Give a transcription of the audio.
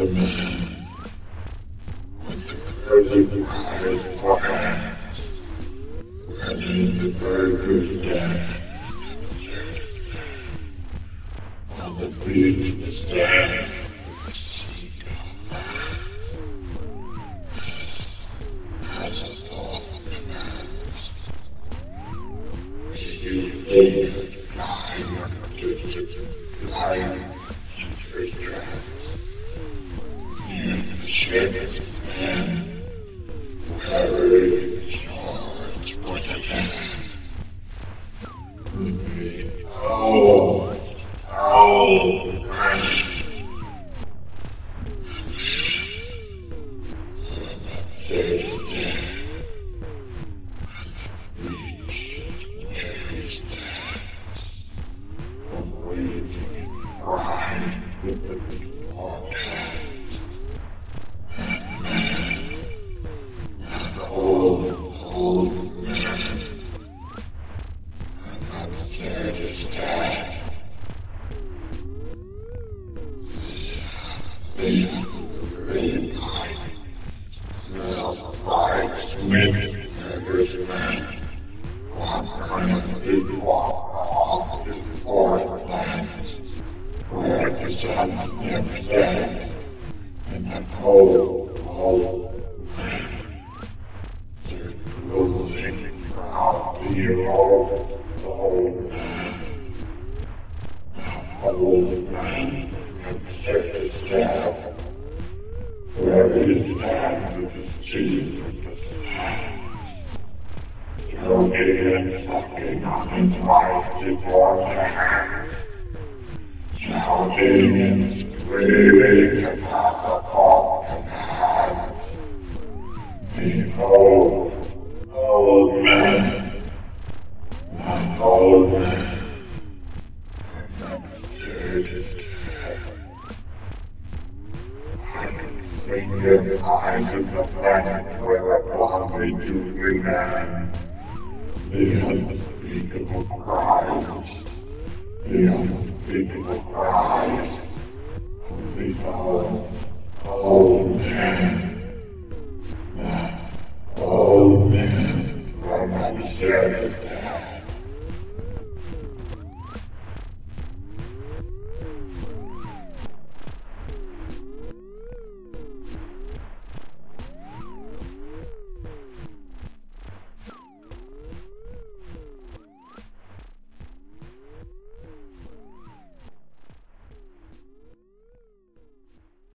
the man with the curly eyes hands, letting the burgers down. On the bridge was commands, you into The ship and courage charge what I can. With me, oh, oh, right. Old, man. The old man the stab. Where he stands with his teeth in his hands, stroking and sucking on his wife's deformed hands, shouting and screaming across the cold commands. Behold, old man, my old man, and that third the eyes of the planet whereupon we do remain. The unspeakable cries, the unspeakable cries of the old, old man.